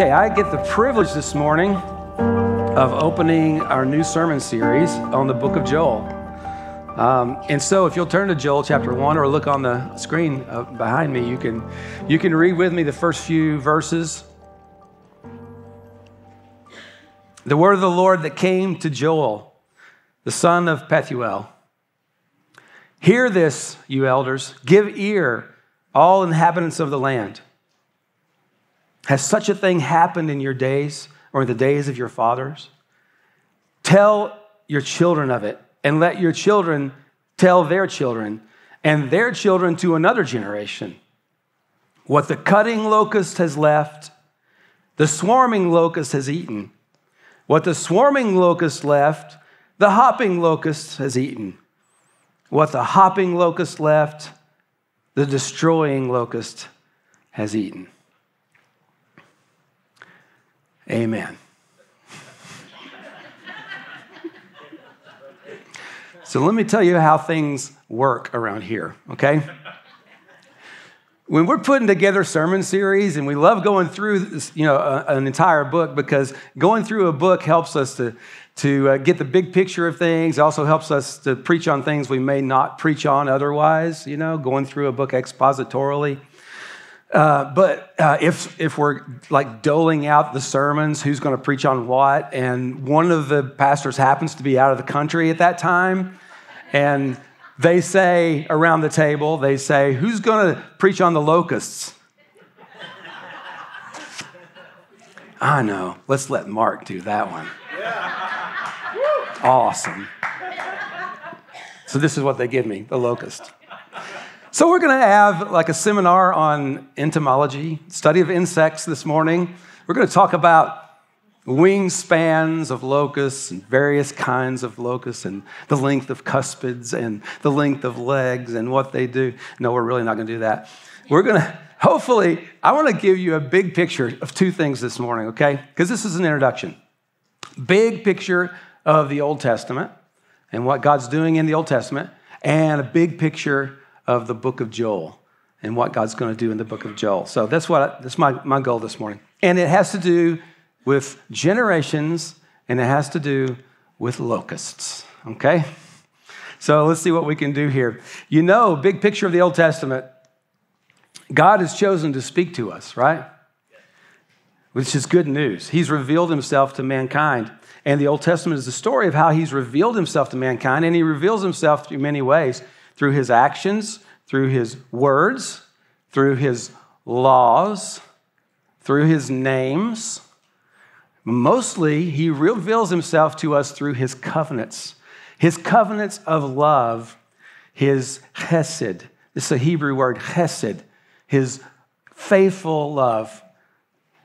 Okay, I get the privilege this morning of opening our new sermon series on the book of Joel. Um, and so, if you'll turn to Joel chapter one, or look on the screen uh, behind me, you can you can read with me the first few verses. The word of the Lord that came to Joel, the son of Pethuel. Hear this, you elders. Give ear, all inhabitants of the land. Has such a thing happened in your days or in the days of your fathers? Tell your children of it, and let your children tell their children, and their children to another generation. What the cutting locust has left, the swarming locust has eaten. What the swarming locust left, the hopping locust has eaten. What the hopping locust left, the destroying locust has eaten. Amen. so let me tell you how things work around here, okay? When we're putting together sermon series, and we love going through you know, an entire book because going through a book helps us to, to uh, get the big picture of things. It also helps us to preach on things we may not preach on otherwise, you know, going through a book expositorily. Uh, but uh, if, if we're like doling out the sermons, who's going to preach on what, and one of the pastors happens to be out of the country at that time, and they say around the table, they say, Who's going to preach on the locusts? I know. Let's let Mark do that one. Yeah. Awesome. So, this is what they give me the locust. So, we're going to have like a seminar on entomology, study of insects this morning. We're going to talk about wingspans of locusts and various kinds of locusts and the length of cuspids and the length of legs and what they do. No, we're really not going to do that. We're going to, hopefully, I want to give you a big picture of two things this morning, okay? Because this is an introduction. Big picture of the Old Testament and what God's doing in the Old Testament, and a big picture of the book of Joel and what God's going to do in the book of Joel. So that's what that's my, my goal this morning. And it has to do with generations and it has to do with locusts. Okay? So let's see what we can do here. You know, big picture of the Old Testament, God has chosen to speak to us, right? Which is good news. He's revealed himself to mankind. And the Old Testament is the story of how he's revealed himself to mankind, and he reveals himself through many ways through his actions, through his words, through his laws, through his names. Mostly, he reveals himself to us through his covenants, his covenants of love, his chesed. This is a Hebrew word, chesed, his faithful love,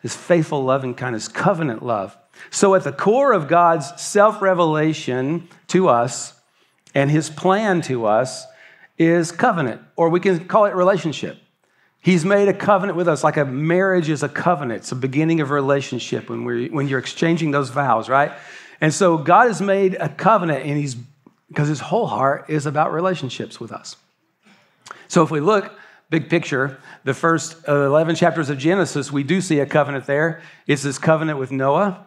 his faithful loving kindness, covenant love. So, at the core of God's self revelation to us and his plan to us is covenant, or we can call it relationship. He's made a covenant with us, like a marriage is a covenant. It's a beginning of a relationship when, we're, when you're exchanging those vows, right? And so God has made a covenant, and He's because His whole heart is about relationships with us. So if we look, big picture, the first uh, 11 chapters of Genesis, we do see a covenant there. It's this covenant with Noah,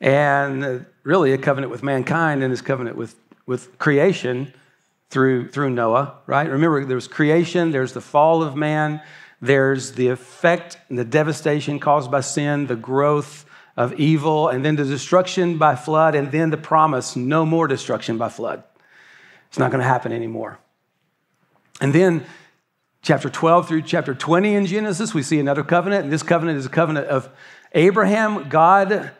and uh, really a covenant with mankind, and His covenant with, with creation through, through Noah, right? Remember, there's creation, there's the fall of man, there's the effect and the devastation caused by sin, the growth of evil, and then the destruction by flood, and then the promise no more destruction by flood. It's not going to happen anymore. And then, chapter 12 through chapter 20 in Genesis, we see another covenant, and this covenant is a covenant of Abraham, God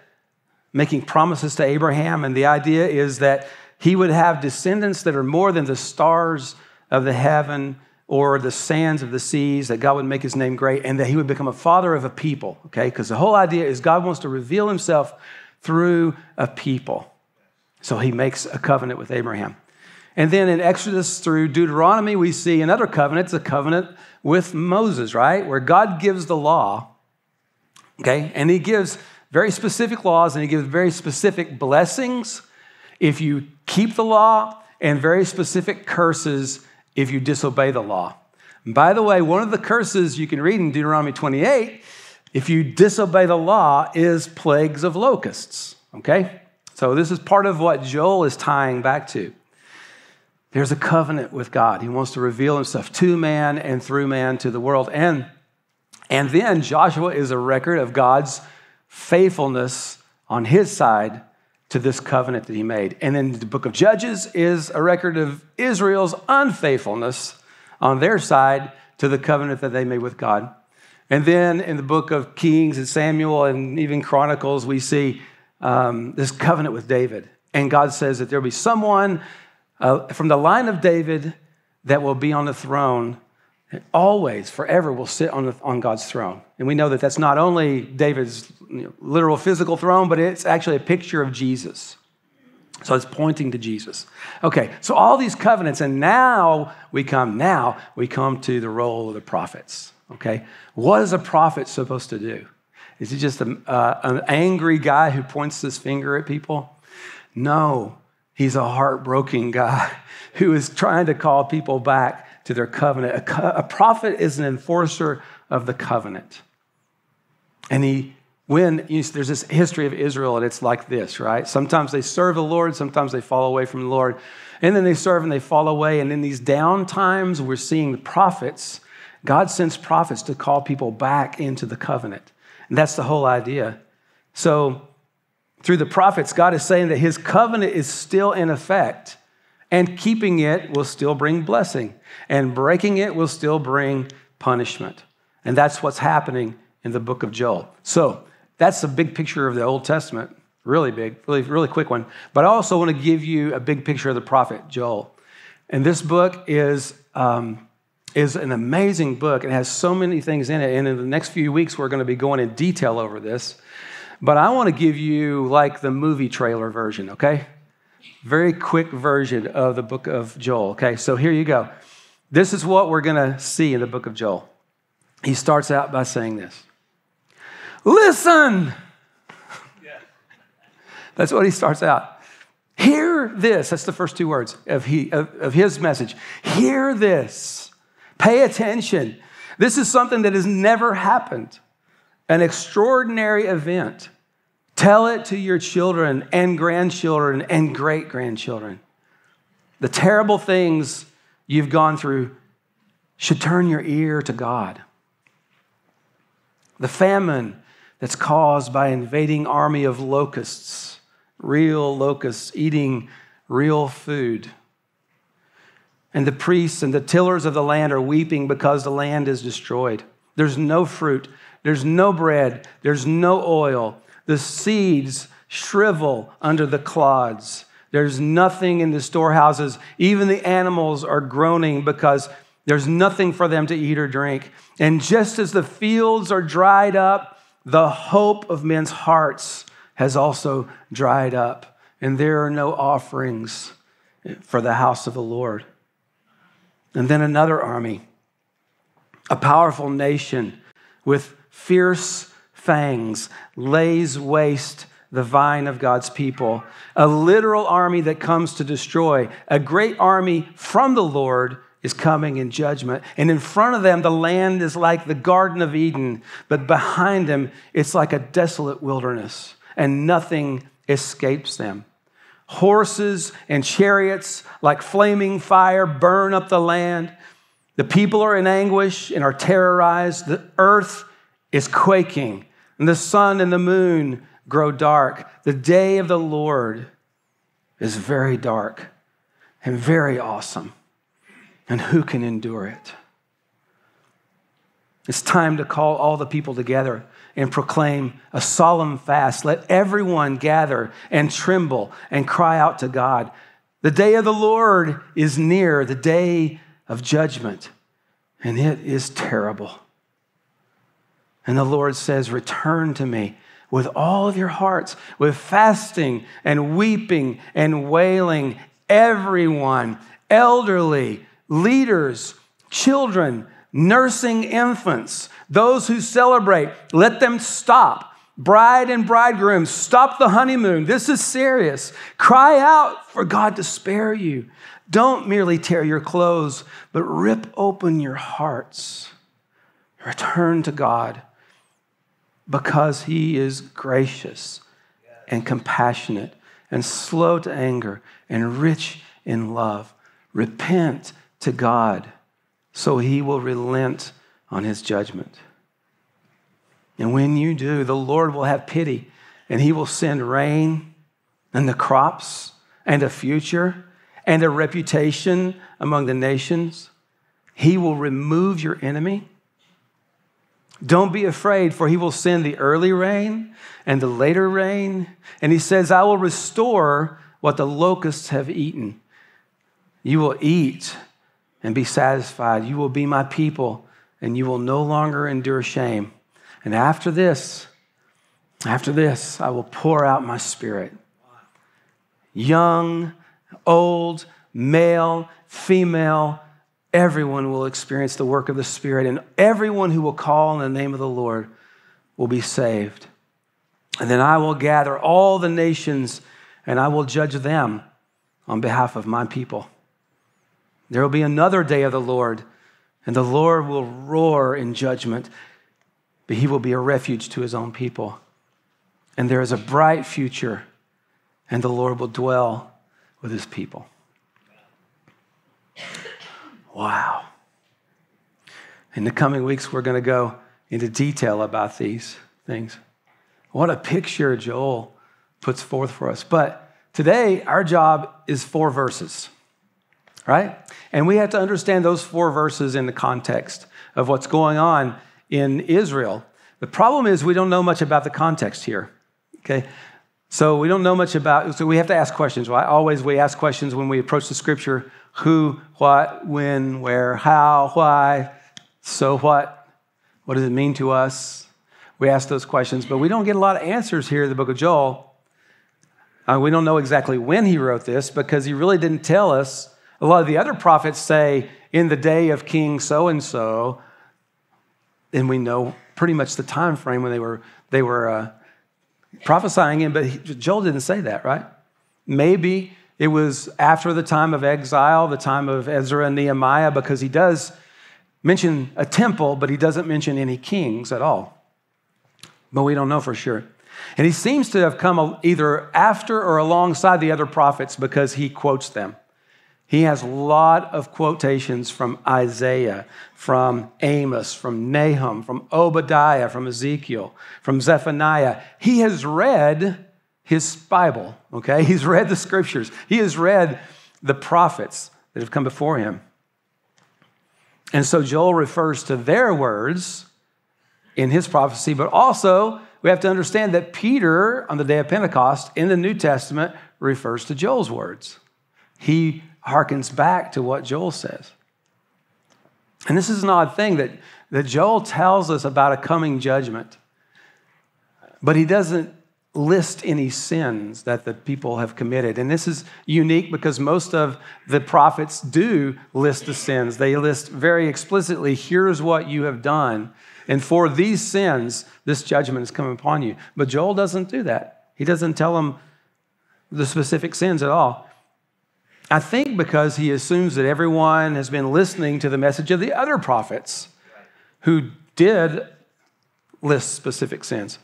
making promises to Abraham, and the idea is that he would have descendants that are more than the stars of the heaven or the sands of the seas, that God would make his name great, and that he would become a father of a people, okay? Because the whole idea is God wants to reveal himself through a people. So he makes a covenant with Abraham. And then in Exodus through Deuteronomy, we see another covenant. It's a covenant with Moses, right? Where God gives the law, okay? And he gives very specific laws and he gives very specific blessings if you keep the law, and very specific curses if you disobey the law. And by the way, one of the curses you can read in Deuteronomy 28 if you disobey the law, is plagues of locusts. Okay? So this is part of what Joel is tying back to. There's a covenant with God. He wants to reveal himself to man and through man to the world. And, and then Joshua is a record of God's faithfulness on his side to this covenant that he made. And then the book of Judges is a record of Israel's unfaithfulness on their side to the covenant that they made with God. And then in the book of Kings and Samuel and even Chronicles, we see um, this covenant with David. And God says that there'll be someone uh, from the line of David that will be on the throne always, forever, will sit on, the, on God's throne. And we know that that's not only David's literal physical throne, but it's actually a picture of Jesus. So it's pointing to Jesus. Okay, so all these covenants, and now we come, now we come to the role of the prophets. Okay, what is a prophet supposed to do? Is he just a, uh, an angry guy who points his finger at people? No, he's a heartbroken guy who is trying to call people back to their covenant. A, co- a prophet is an enforcer of the covenant. And he, when you, there's this history of Israel, and it's like this, right? Sometimes they serve the Lord, sometimes they fall away from the Lord, and then they serve and they fall away. And in these down times, we're seeing the prophets. God sends prophets to call people back into the covenant. And that's the whole idea. So, through the prophets, God is saying that his covenant is still in effect, and keeping it will still bring blessing, and breaking it will still bring punishment. And that's what's happening in the book of Joel. So, that's a big picture of the Old Testament, really big, really, really quick one. But I also want to give you a big picture of the prophet Joel. And this book is um, is an amazing book. It has so many things in it. And in the next few weeks, we're going to be going in detail over this. But I want to give you like the movie trailer version, okay? Very quick version of the book of Joel, okay? So here you go. This is what we're going to see in the book of Joel. He starts out by saying this Listen! That's what he starts out. Hear this. That's the first two words of, he, of, of his message. Hear this. Pay attention. This is something that has never happened, an extraordinary event. Tell it to your children and grandchildren and great grandchildren. The terrible things you've gone through should turn your ear to God. The famine that's caused by invading army of locusts, real locusts eating real food and the priests and the tillers of the land are weeping because the land is destroyed. There's no fruit, there's no bread, there's no oil. The seeds shrivel under the clods. There's nothing in the storehouses. Even the animals are groaning because there's nothing for them to eat or drink. And just as the fields are dried up, the hope of men's hearts has also dried up, and there are no offerings for the house of the Lord. And then another army, a powerful nation with fierce fangs, lays waste the vine of God's people. A literal army that comes to destroy. A great army from the Lord is coming in judgment. And in front of them, the land is like the Garden of Eden, but behind them, it's like a desolate wilderness, and nothing escapes them. Horses and chariots, like flaming fire, burn up the land. The people are in anguish and are terrorized. The earth is quaking, and the sun and the moon grow dark. The day of the Lord is very dark and very awesome. And who can endure it? It's time to call all the people together and proclaim a solemn fast. Let everyone gather and tremble and cry out to God. The day of the Lord is near, the day of judgment, and it is terrible. And the Lord says, Return to me with all of your hearts, with fasting and weeping and wailing. Everyone, elderly, leaders, children, nursing infants, those who celebrate, let them stop. Bride and bridegroom, stop the honeymoon. This is serious. Cry out for God to spare you. Don't merely tear your clothes, but rip open your hearts. Return to God. Because he is gracious and compassionate and slow to anger and rich in love. Repent to God so he will relent on his judgment. And when you do, the Lord will have pity and he will send rain and the crops and a future and a reputation among the nations. He will remove your enemy. Don't be afraid, for he will send the early rain and the later rain. And he says, I will restore what the locusts have eaten. You will eat and be satisfied. You will be my people, and you will no longer endure shame. And after this, after this, I will pour out my spirit. Young, old, male, female, everyone will experience the work of the Spirit, and everyone who will call in the name of the Lord will be saved. And then I will gather all the nations and I will judge them on behalf of my people. There will be another day of the Lord, and the Lord will roar in judgment, but he will be a refuge to his own people. And there is a bright future, and the Lord will dwell with his people. Wow. In the coming weeks, we're going to go into detail about these things. What a picture Joel puts forth for us. But today, our job is four verses, right? And we have to understand those four verses in the context of what's going on in Israel. The problem is we don't know much about the context here, okay? So we don't know much about, so we have to ask questions. Well, always we ask questions when we approach the scripture who, what, when, where, how, why, so what? What does it mean to us? We ask those questions, but we don't get a lot of answers here in the book of Joel. Uh, we don't know exactly when he wrote this because he really didn't tell us. A lot of the other prophets say, in the day of King so and so, and we know pretty much the time frame when they were, they were uh, prophesying him, but Joel didn't say that, right? Maybe it was after the time of exile, the time of Ezra and Nehemiah, because he does mention a temple, but he doesn't mention any kings at all. But we don't know for sure. And he seems to have come either after or alongside the other prophets because he quotes them. He has a lot of quotations from Isaiah, from Amos, from Nahum, from Obadiah, from Ezekiel, from Zephaniah. He has read his Bible, okay? He's read the scriptures, he has read the prophets that have come before him. And so Joel refers to their words in his prophecy, but also we have to understand that Peter, on the day of Pentecost in the New Testament, refers to Joel's words. He harkens back to what Joel says. And this is an odd thing that, that Joel tells us about a coming judgment, but he doesn't list any sins that the people have committed. And this is unique because most of the prophets do list the sins. They list very explicitly here's what you have done. And for these sins, this judgment is coming upon you. But Joel doesn't do that. He doesn't tell them the specific sins at all. I think because he assumes that everyone has been listening to the message of the other prophets who did list specific sins.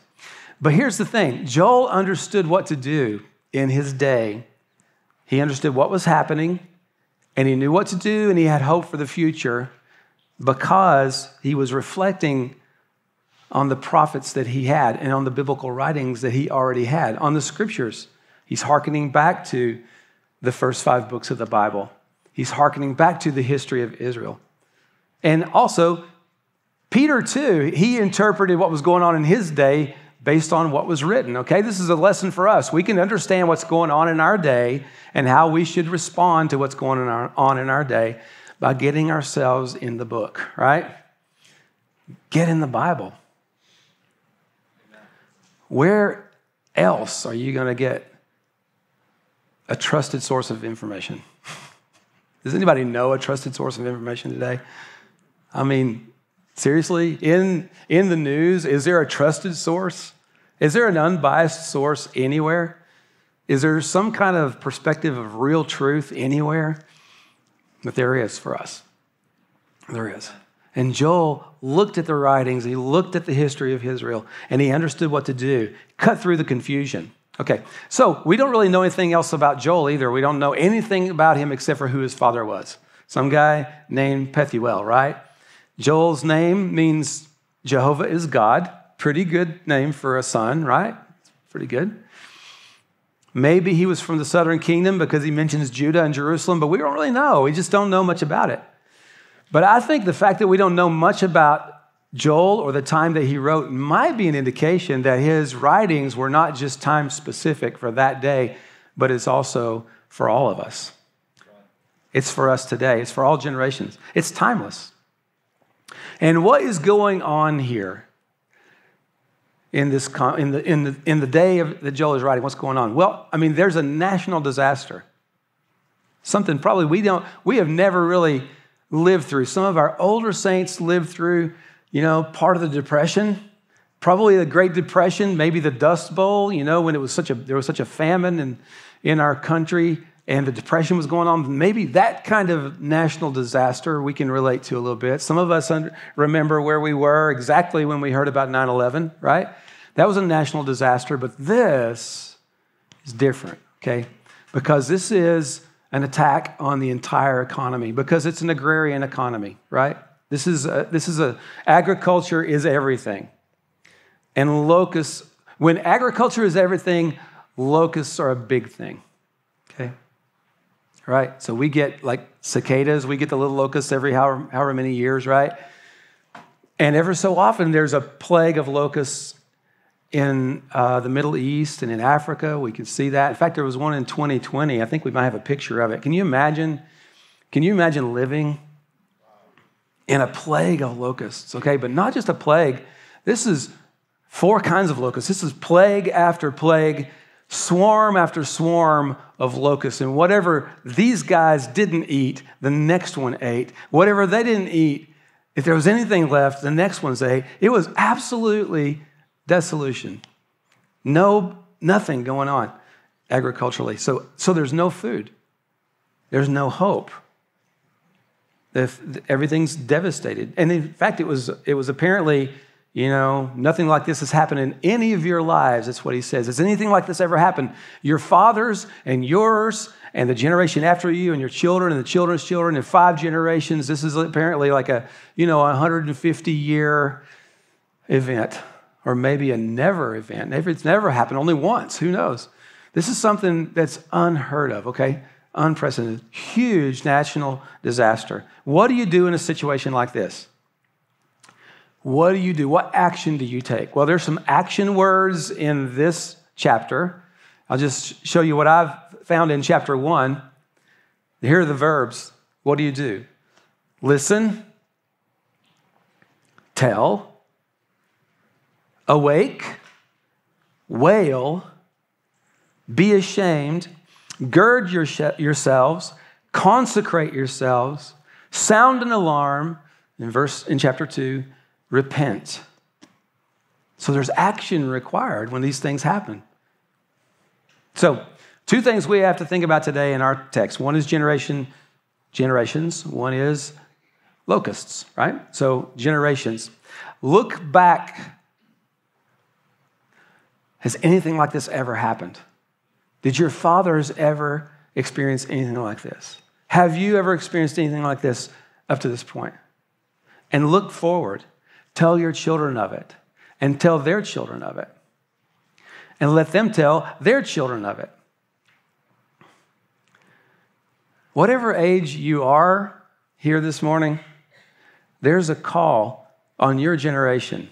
But here's the thing Joel understood what to do in his day. He understood what was happening, and he knew what to do, and he had hope for the future because he was reflecting on the prophets that he had and on the biblical writings that he already had, on the scriptures. He's hearkening back to the first five books of the Bible. He's hearkening back to the history of Israel. And also, Peter, too, he interpreted what was going on in his day based on what was written. Okay, this is a lesson for us. We can understand what's going on in our day and how we should respond to what's going on in our day by getting ourselves in the book, right? Get in the Bible. Where else are you going to get a trusted source of information? Does anybody know a trusted source of information today? I mean, Seriously? In, in the news, is there a trusted source? Is there an unbiased source anywhere? Is there some kind of perspective of real truth anywhere? But there is for us. There is. And Joel looked at the writings, he looked at the history of Israel, and he understood what to do, cut through the confusion. Okay, so we don't really know anything else about Joel either. We don't know anything about him except for who his father was. Some guy named Pethuel, right? Joel's name means Jehovah is God. Pretty good name for a son, right? Pretty good. Maybe he was from the southern kingdom because he mentions Judah and Jerusalem, but we don't really know. We just don't know much about it. But I think the fact that we don't know much about Joel or the time that he wrote might be an indication that his writings were not just time specific for that day, but it's also for all of us. It's for us today, it's for all generations, it's timeless. And what is going on here in, this, in, the, in, the, in the day of, that Joel is writing? What's going on? Well, I mean, there's a national disaster. Something probably we don't, we have never really lived through. Some of our older saints lived through, you know, part of the Depression, probably the Great Depression, maybe the Dust Bowl, you know, when it was such a, there was such a famine in, in our country and the depression was going on. Maybe that kind of national disaster we can relate to a little bit. Some of us remember where we were exactly when we heard about 9 11, right? That was a national disaster, but this is different, okay? Because this is an attack on the entire economy, because it's an agrarian economy, right? This is a, this is a agriculture is everything. And locusts, when agriculture is everything, locusts are a big thing. Okay? right? So we get like cicadas, we get the little locusts every however, however many years, right? And ever so often there's a plague of locusts in uh, the Middle East and in Africa. We can see that. In fact, there was one in 2020. I think we might have a picture of it. Can you imagine? Can you imagine living in a plague of locusts? Okay, but not just a plague. This is four kinds of locusts. This is plague after plague swarm after swarm of locusts. And whatever these guys didn't eat, the next one ate. Whatever they didn't eat, if there was anything left, the next one's ate. It was absolutely dissolution. No, nothing going on agriculturally. So, so there's no food. There's no hope. If everything's devastated. And in fact, it was, it was apparently you know, nothing like this has happened in any of your lives. That's what he says. Has anything like this ever happened? Your fathers and yours and the generation after you and your children and the children's children in five generations. This is apparently like a, you know, 150 year event or maybe a never event. Maybe it's never happened, only once. Who knows? This is something that's unheard of, okay? Unprecedented, huge national disaster. What do you do in a situation like this? What do you do? What action do you take? Well, there's some action words in this chapter. I'll just show you what I've found in chapter one. Here are the verbs. What do you do? Listen, tell, awake, wail, be ashamed, gird your yourselves, consecrate yourselves, sound an alarm in verse in chapter 2 repent. So there's action required when these things happen. So, two things we have to think about today in our text. One is generation generations, one is locusts, right? So, generations. Look back. Has anything like this ever happened? Did your fathers ever experience anything like this? Have you ever experienced anything like this up to this point? And look forward. Tell your children of it and tell their children of it. And let them tell their children of it. Whatever age you are here this morning, there's a call on your generation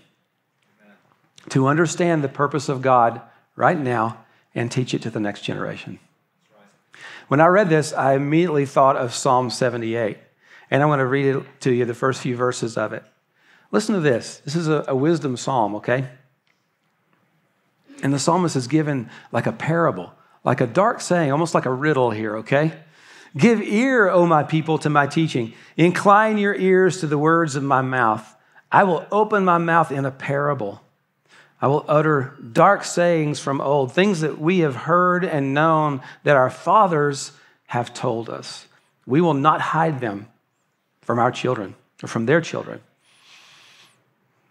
to understand the purpose of God right now and teach it to the next generation. When I read this, I immediately thought of Psalm 78. And I'm going to read it to you, the first few verses of it. Listen to this. This is a, a wisdom psalm, okay? And the psalmist is given like a parable, like a dark saying, almost like a riddle here, okay? Give ear, O my people, to my teaching. Incline your ears to the words of my mouth. I will open my mouth in a parable. I will utter dark sayings from old, things that we have heard and known that our fathers have told us. We will not hide them from our children or from their children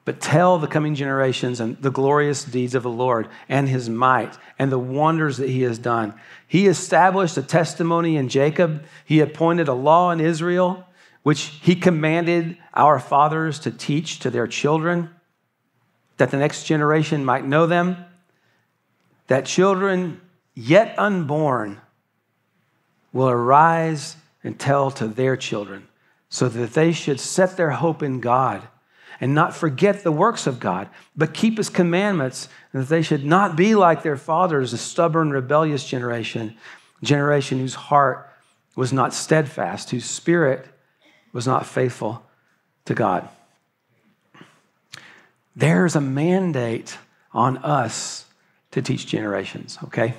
but tell the coming generations and the glorious deeds of the Lord and his might and the wonders that he has done. He established a testimony in Jacob, he appointed a law in Israel, which he commanded our fathers to teach to their children, that the next generation might know them, that children yet unborn will arise and tell to their children, so that they should set their hope in God and not forget the works of God, but keep his commandments, and that they should not be like their fathers, a stubborn, rebellious generation, generation whose heart was not steadfast, whose spirit was not faithful to God. There's a mandate on us to teach generations, okay?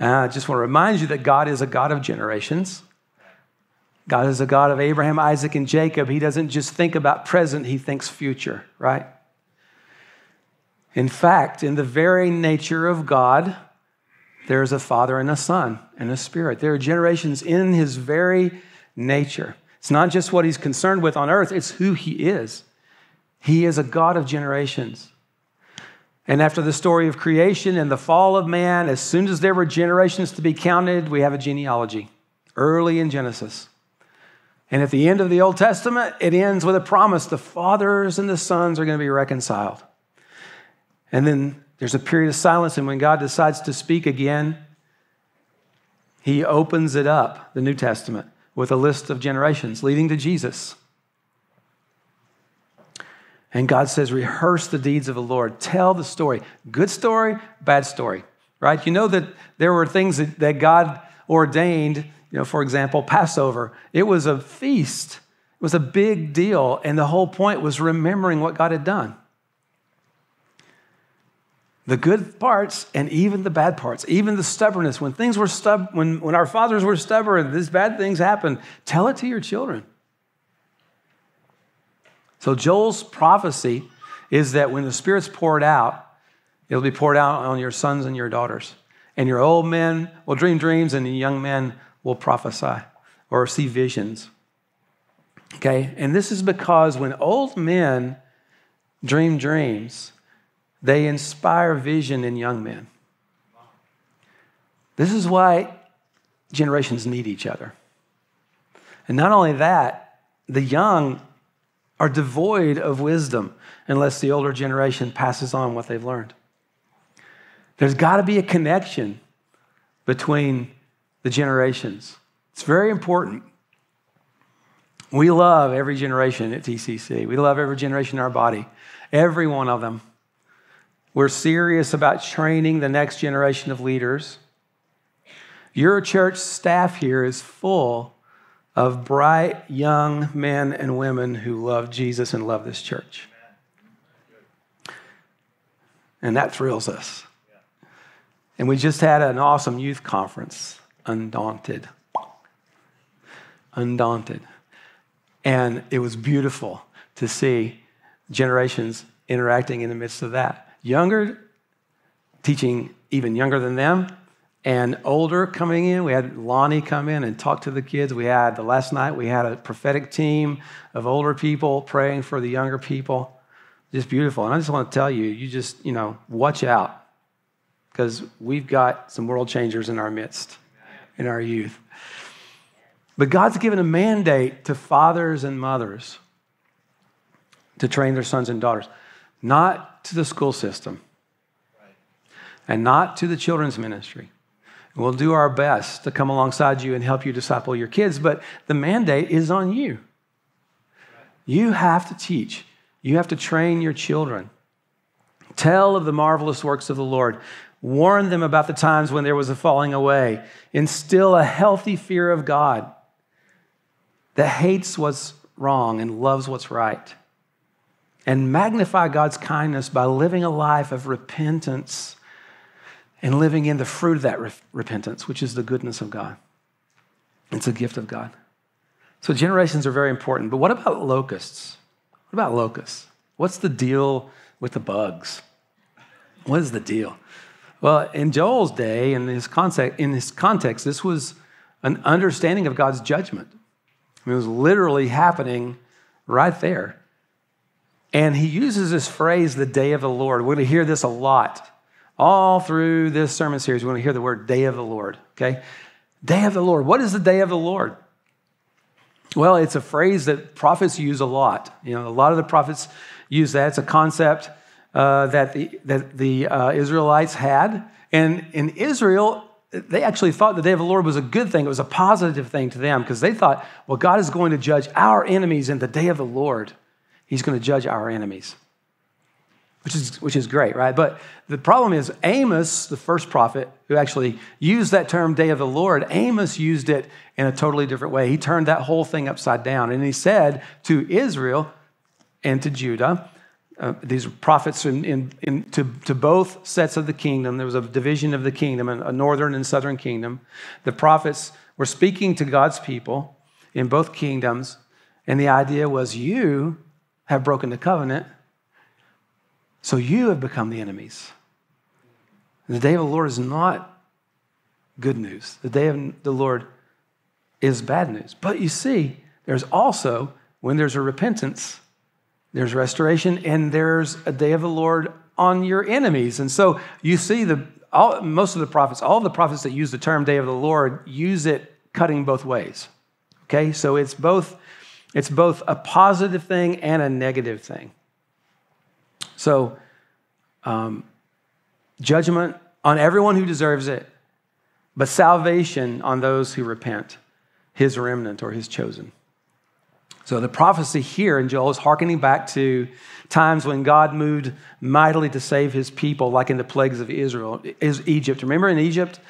And I just want to remind you that God is a God of generations. God is a God of Abraham, Isaac, and Jacob. He doesn't just think about present, he thinks future, right? In fact, in the very nature of God, there is a Father and a Son and a Spirit. There are generations in his very nature. It's not just what he's concerned with on earth, it's who he is. He is a God of generations. And after the story of creation and the fall of man, as soon as there were generations to be counted, we have a genealogy early in Genesis. And at the end of the Old Testament, it ends with a promise the fathers and the sons are going to be reconciled. And then there's a period of silence, and when God decides to speak again, he opens it up, the New Testament, with a list of generations leading to Jesus. And God says, rehearse the deeds of the Lord. Tell the story. Good story, bad story, right? You know that there were things that, that God ordained you know, for example, Passover, it was a feast. It was a big deal, and the whole point was remembering what God had done. The good parts and even the bad parts, even the stubbornness. When things were stub, when, when our fathers were stubborn, these bad things happened. Tell it to your children. So Joel's prophecy is that when the Spirit's poured out, it'll be poured out on your sons and your daughters. And your old men will dream dreams, and the young men will prophesy or see visions. Okay? And this is because when old men dream dreams, they inspire vision in young men. This is why generations need each other. And not only that, the young are devoid of wisdom unless the older generation passes on what they've learned. There's got to be a connection between the generations. It's very important. We love every generation at TCC. We love every generation in our body, every one of them. We're serious about training the next generation of leaders. Your church staff here is full of bright young men and women who love Jesus and love this church. And that thrills us. And we just had an awesome youth conference undaunted. Undaunted. And it was beautiful to see generations interacting in the midst of that. Younger, teaching even younger than them, and older coming in. We had Lonnie come in and talk to the kids. We had the last night we had a prophetic team of older people praying for the younger people. Just beautiful. And I just want to tell you, you just, you know, watch out because we've got some world changers in our midst in our youth. But God's given a mandate to fathers and mothers to train their sons and daughters, not to the school system and not to the children's ministry. We'll do our best to come alongside you and help you disciple your kids, but the mandate is on you. You have to teach, you have to train your children. Tell of the marvelous works of the Lord. Warn them about the times when there was a falling away. Instill a healthy fear of God that hates what's wrong and loves what's right. And magnify God's kindness by living a life of repentance and living in the fruit of that re- repentance, which is the goodness of God. It's a gift of God. So generations are very important. But what about locusts? What about locusts? What's the deal with the bugs? What is the deal? Well, in Joel's day, in his, context, in his context, this was an understanding of God's judgment. I mean, it was literally happening right there. And he uses this phrase, the day of the Lord. We're going to hear this a lot. All through this sermon series, we're going to hear the word day of the Lord, okay? Day of the Lord. What is the day of the Lord? Well, it's a phrase that prophets use a lot. You know, a lot of the prophets use that. It's a concept uh, that the, that the uh, Israelites had. And in Israel, they actually thought the day of the Lord was a good thing. It was a positive thing to them because they thought, well, God is going to judge our enemies in the day of the Lord. He's going to judge our enemies, which is, which is great, right? But the problem is, Amos, the first prophet who actually used that term day of the Lord, Amos used it in a totally different way. He turned that whole thing upside down. And he said to Israel and to Judah, uh, these prophets in, in, in, to, to both sets of the kingdom. There was a division of the kingdom, a northern and southern kingdom. The prophets were speaking to God's people in both kingdoms, and the idea was you have broken the covenant, so you have become the enemies. the day of the Lord is not good news. The day of the Lord is bad news. But you see, there's also, when there's a repentance, there's restoration, and there's a day of the Lord on your enemies. And so you see the all, most of the prophets, all the prophets that use the term day of the Lord use it cutting both ways. Okay, so it's both it's both a positive thing and a negative thing. So um, judgment on everyone who deserves it, but salvation on those who repent, his remnant or his chosen. So the prophecy here in Joel is hearkening back to times when God moved mightily to save his people, like in the plagues of Israel, is Egypt. Remember in Egypt,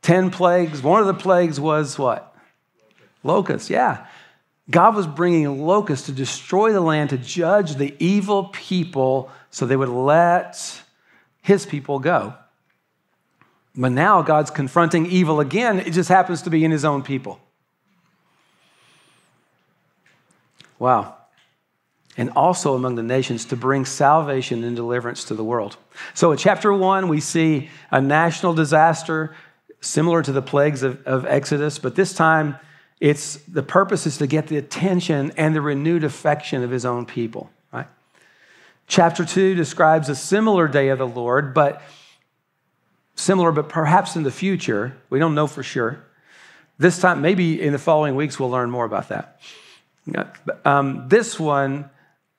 10 plagues. One of the plagues was what? Locusts, yeah. God was bringing locusts to destroy the land, to judge the evil people so they would let his people go. But now God's confronting evil again. It just happens to be in his own people. Wow. And also among the nations to bring salvation and deliverance to the world. So in chapter one, we see a national disaster similar to the plagues of, of Exodus, but this time it's the purpose is to get the attention and the renewed affection of his own people. Chapter two describes a similar day of the Lord, but similar, but perhaps in the future. We don't know for sure. This time, maybe in the following weeks, we'll learn more about that. Um, this one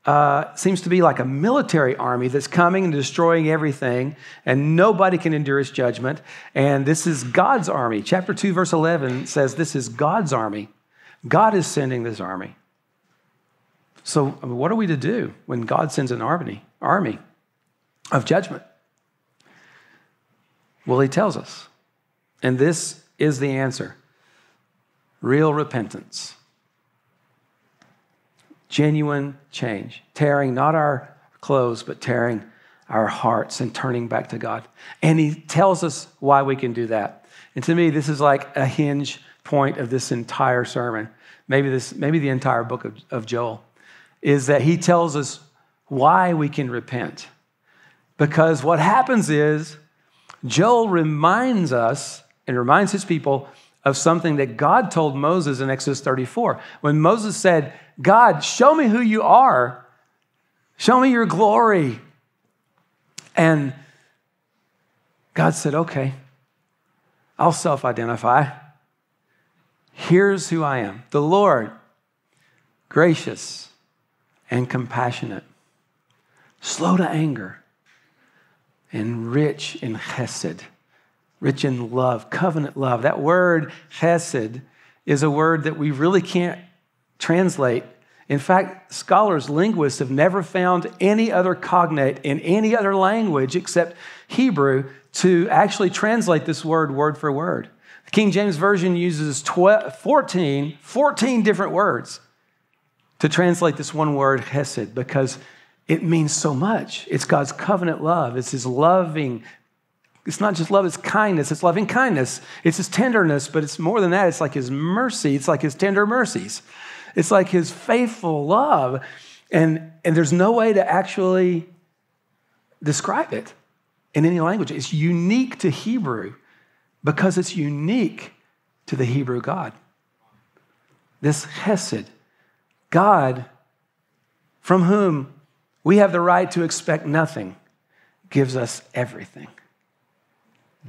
uh, seems to be like a military army that's coming and destroying everything, and nobody can endure its judgment. And this is God's army. Chapter 2, verse 11 says this is God's army. God is sending this army. So, what are we to do when God sends an army, army of judgment? Well, he tells us. And this is the answer real repentance genuine change, tearing not our clothes, but tearing our hearts and turning back to God. And he tells us why we can do that. And to me, this is like a hinge point of this entire sermon, maybe, this, maybe the entire book of, of Joel, is that he tells us why we can repent. Because what happens is Joel reminds us and reminds his people of something that God told Moses in Exodus 34. When Moses said, God, show me who you are, show me your glory. And God said, Okay, I'll self identify. Here's who I am the Lord, gracious and compassionate, slow to anger, and rich in chesed rich in love, covenant love. That word, chesed, is a word that we really can't translate. In fact, scholars, linguists have never found any other cognate in any other language except Hebrew to actually translate this word word for word. The King James Version uses 12, 14, 14 different words to translate this one word, chesed, because it means so much. It's God's covenant love. It's his loving, it's not just love, it's kindness. It's loving kindness. It's his tenderness, but it's more than that. It's like his mercy. It's like his tender mercies. It's like his faithful love. And, and there's no way to actually describe it in any language. It's unique to Hebrew because it's unique to the Hebrew God. This chesed, God from whom we have the right to expect nothing, gives us everything.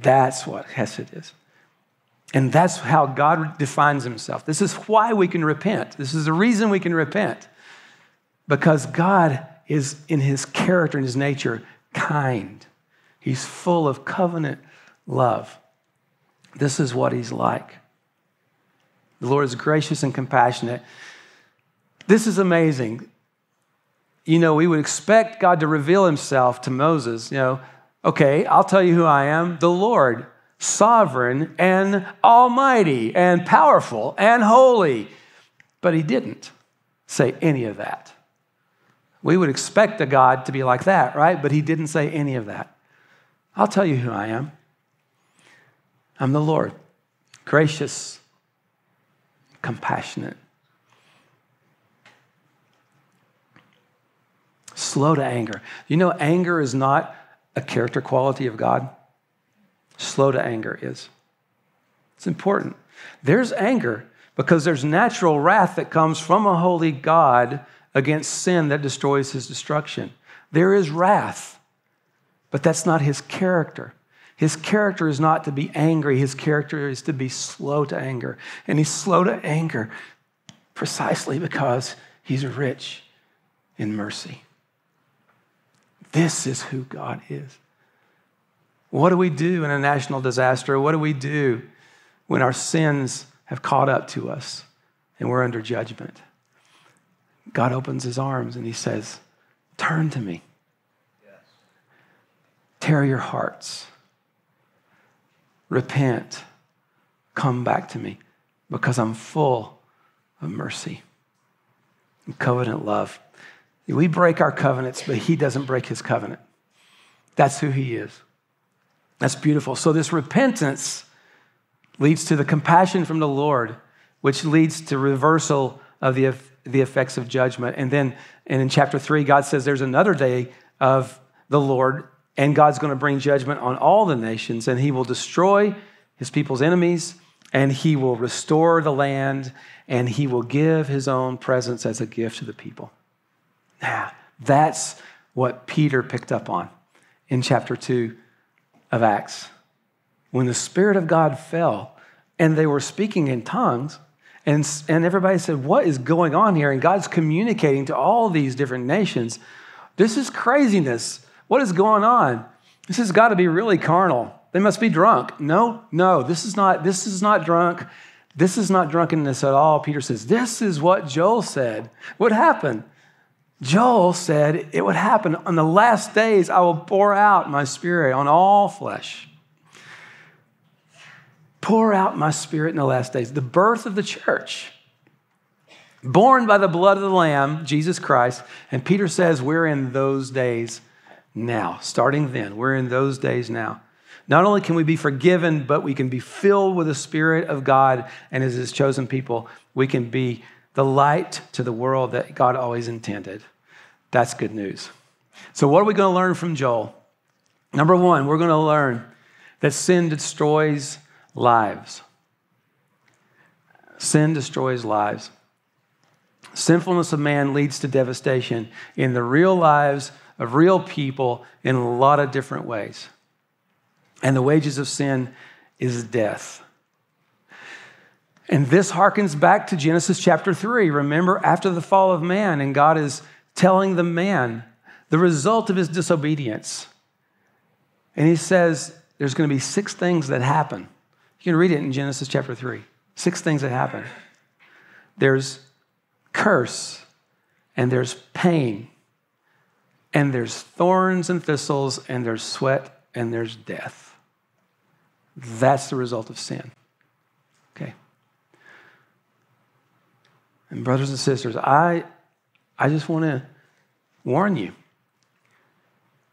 That's what Hesed is. And that's how God defines himself. This is why we can repent. This is the reason we can repent. Because God is, in his character and his nature, kind. He's full of covenant love. This is what he's like. The Lord is gracious and compassionate. This is amazing. You know, we would expect God to reveal himself to Moses. You know, okay, I'll tell you who I am the Lord, sovereign and almighty and powerful and holy. But he didn't say any of that. We would expect a God to be like that, right? But he didn't say any of that. I'll tell you who I am. I'm the Lord, gracious, compassionate, slow to anger. You know, anger is not a character quality of God. Slow to anger is. It's important. There's anger because there's natural wrath that comes from a holy God against sin that destroys his destruction. There is wrath, but that's not his character. His character is not to be angry, his character is to be slow to anger. And he's slow to anger precisely because he's rich in mercy. This is who God is. What do we do in a national disaster? What do we do when our sins have caught up to us and we're under judgment? God opens his arms and he says, Turn to me. Tear your hearts. Repent. Come back to me because I'm full of mercy and covenant love. We break our covenants, but he doesn't break his covenant. That's who he is. That's beautiful. So, this repentance leads to the compassion from the Lord, which leads to reversal of the the effects of judgment. And then and in chapter three, God says there's another day of the Lord, and God's going to bring judgment on all the nations, and he will destroy his people's enemies, and he will restore the land, and he will give his own presence as a gift to the people. Now, that's what Peter picked up on in chapter 2 of Acts. When the Spirit of God fell and they were speaking in tongues, and, and everybody said, What is going on here? And God's communicating to all these different nations. This is craziness. What is going on? This has got to be really carnal. They must be drunk. No, no, this is not, this is not drunk. This is not drunkenness at all. Peter says, This is what Joel said What happen. Joel said it would happen on the last days, I will pour out my spirit on all flesh pour out my spirit in the last days. The birth of the church, born by the blood of the Lamb, Jesus Christ. And Peter says, We're in those days now. Starting then, we're in those days now. Not only can we be forgiven, but we can be filled with the Spirit of God and as His chosen people, we can be the light to the world that God always intended. That's good news. So, what are we going to learn from Joel? Number one, we're going to learn that sin destroys lives. Sin destroys lives. Sinfulness of man leads to devastation in the real lives of real people in a lot of different ways. And the wages of sin is death. And this harkens back to Genesis chapter 3. Remember, after the fall of man, and God is telling the man the result of his disobedience. And he says, There's going to be six things that happen. You can read it in Genesis chapter 3. Six things that happen there's curse, and there's pain, and there's thorns and thistles, and there's sweat, and there's death. That's the result of sin. Okay? And, brothers and sisters, I, I just want to warn you.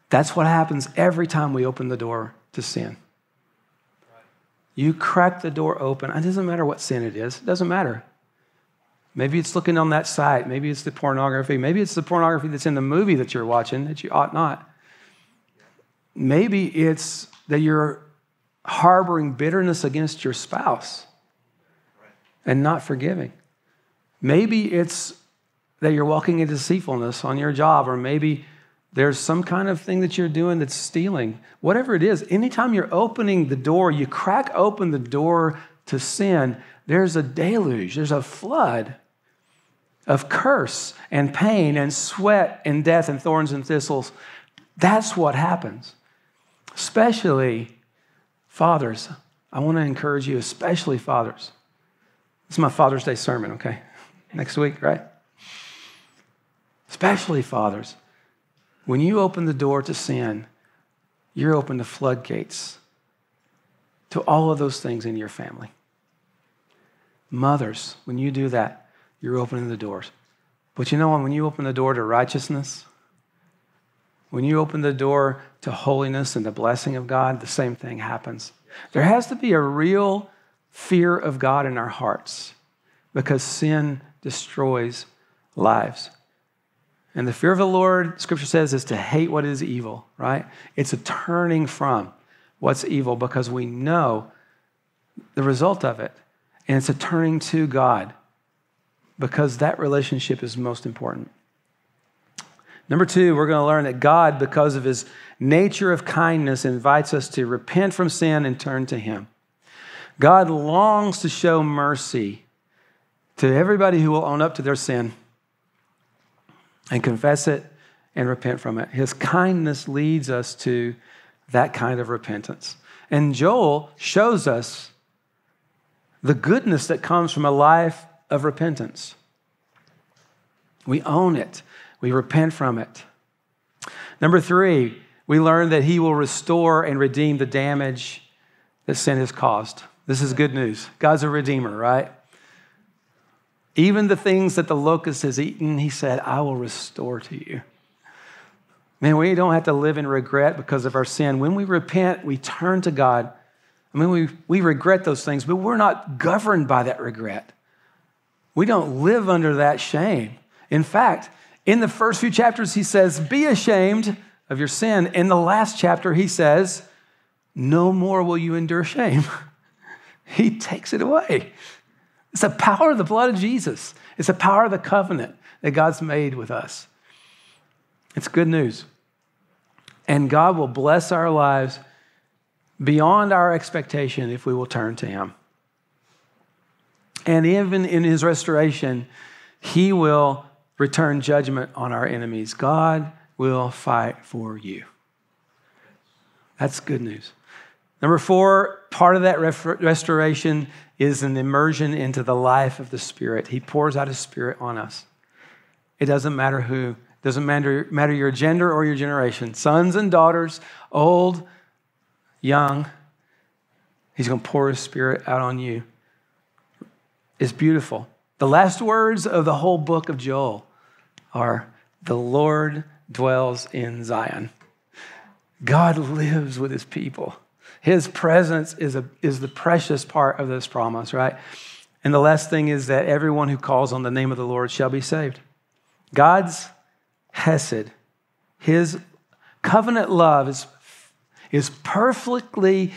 That's what happens every time we open the door to sin. You crack the door open. It doesn't matter what sin it is, it doesn't matter. Maybe it's looking on that site. Maybe it's the pornography. Maybe it's the pornography that's in the movie that you're watching that you ought not. Maybe it's that you're harboring bitterness against your spouse and not forgiving. Maybe it's that you're walking in deceitfulness on your job, or maybe there's some kind of thing that you're doing that's stealing, whatever it is, anytime you're opening the door, you crack open the door to sin, there's a deluge, there's a flood of curse and pain and sweat and death and thorns and thistles. That's what happens. Especially fathers. I want to encourage you, especially fathers. This is my Father's Day sermon, okay? Next week, right? Especially fathers. When you open the door to sin, you're open to floodgates to all of those things in your family. Mothers, when you do that, you're opening the doors. But you know what? when you open the door to righteousness, when you open the door to holiness and the blessing of God, the same thing happens. There has to be a real fear of God in our hearts because sin destroys lives. And the fear of the Lord, scripture says, is to hate what is evil, right? It's a turning from what's evil because we know the result of it. And it's a turning to God because that relationship is most important. Number two, we're going to learn that God, because of his nature of kindness, invites us to repent from sin and turn to him. God longs to show mercy to everybody who will own up to their sin and confess it and repent from it. His kindness leads us to that kind of repentance. And Joel shows us the goodness that comes from a life of repentance. We own it, we repent from it. Number three, we learn that he will restore and redeem the damage that sin has caused. This is good news. God's a redeemer, right? Even the things that the locust has eaten, he said, I will restore to you. Man, we don't have to live in regret because of our sin. When we repent, we turn to God. I mean, we, we regret those things, but we're not governed by that regret. We don't live under that shame. In fact, in the first few chapters, he says, Be ashamed of your sin. In the last chapter, he says, No more will you endure shame. he takes it away. It's the power of the blood of Jesus. It's the power of the covenant that God's made with us. It's good news. And God will bless our lives beyond our expectation if we will turn to Him. And even in His restoration, He will return judgment on our enemies. God will fight for you. That's good news. Number four, part of that restoration is an immersion into the life of the Spirit. He pours out His Spirit on us. It doesn't matter who, it doesn't matter, matter your gender or your generation, sons and daughters, old, young. He's going to pour His Spirit out on you. It's beautiful. The last words of the whole book of Joel are The Lord dwells in Zion. God lives with His people. His presence is, a, is the precious part of this promise, right? And the last thing is that everyone who calls on the name of the Lord shall be saved. God's Hesed, his covenant love is, is perfectly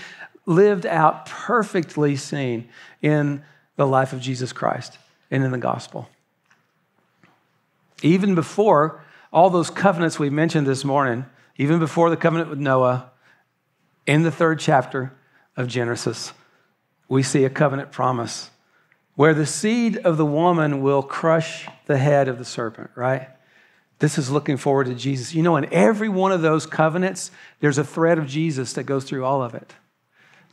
lived out, perfectly seen in the life of Jesus Christ and in the gospel. Even before all those covenants we mentioned this morning, even before the covenant with Noah, in the third chapter of Genesis, we see a covenant promise where the seed of the woman will crush the head of the serpent, right? This is looking forward to Jesus. You know, in every one of those covenants, there's a thread of Jesus that goes through all of it.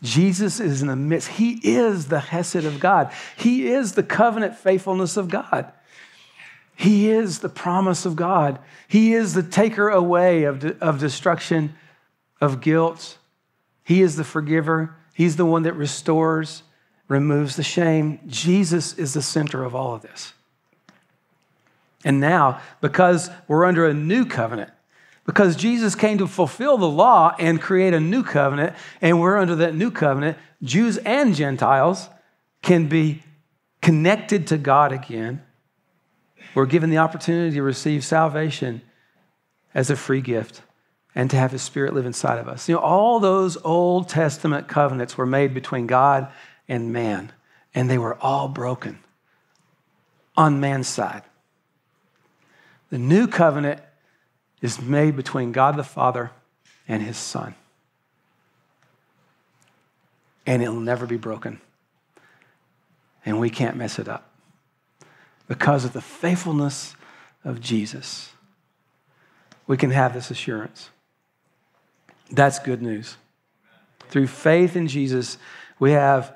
Jesus is in the midst. He is the Hesed of God. He is the covenant faithfulness of God. He is the promise of God. He is the taker away of, de- of destruction, of guilt, he is the forgiver, He's the one that restores, removes the shame. Jesus is the center of all of this. And now, because we're under a new covenant, because Jesus came to fulfill the law and create a new covenant, and we're under that new covenant, Jews and Gentiles can be connected to God again. We're given the opportunity to receive salvation as a free gift and to have His Spirit live inside of us. You know, all those Old Testament covenants were made between God and man, and they were all broken on man's side. The new covenant is made between God the Father and his Son. And it'll never be broken. And we can't mess it up because of the faithfulness of Jesus. We can have this assurance. That's good news. Through faith in Jesus, we have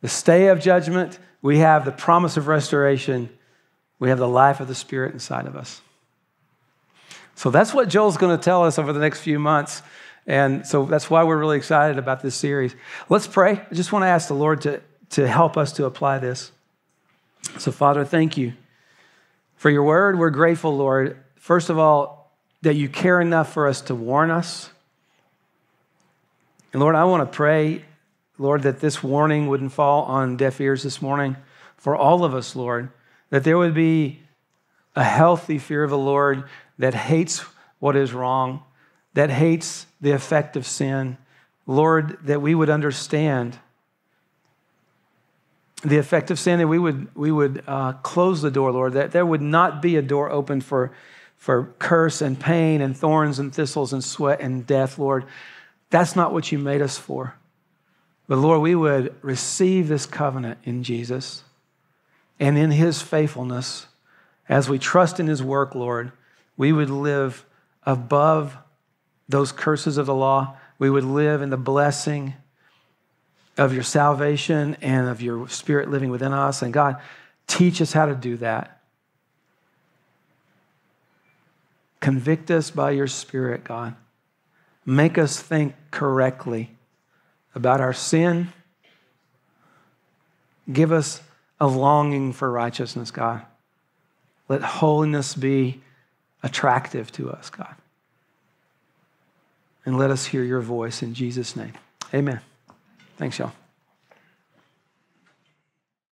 the stay of judgment, we have the promise of restoration, we have the life of the Spirit inside of us. So that's what Joel's going to tell us over the next few months. And so that's why we're really excited about this series. Let's pray. I just want to ask the Lord to, to help us to apply this. So, Father, thank you for your word. We're grateful, Lord, first of all, that you care enough for us to warn us. And Lord, I want to pray, Lord, that this warning wouldn't fall on deaf ears this morning for all of us, Lord, that there would be a healthy fear of the Lord that hates what is wrong, that hates the effect of sin. Lord, that we would understand the effect of sin, that we would, we would uh, close the door, Lord, that there would not be a door open for, for curse and pain and thorns and thistles and sweat and death, Lord. That's not what you made us for. But Lord, we would receive this covenant in Jesus and in his faithfulness as we trust in his work, Lord. We would live above those curses of the law. We would live in the blessing of your salvation and of your spirit living within us. And God, teach us how to do that. Convict us by your spirit, God. Make us think correctly about our sin. Give us a longing for righteousness, God. Let holiness be attractive to us, God. And let us hear your voice in Jesus' name. Amen. Thanks, y'all.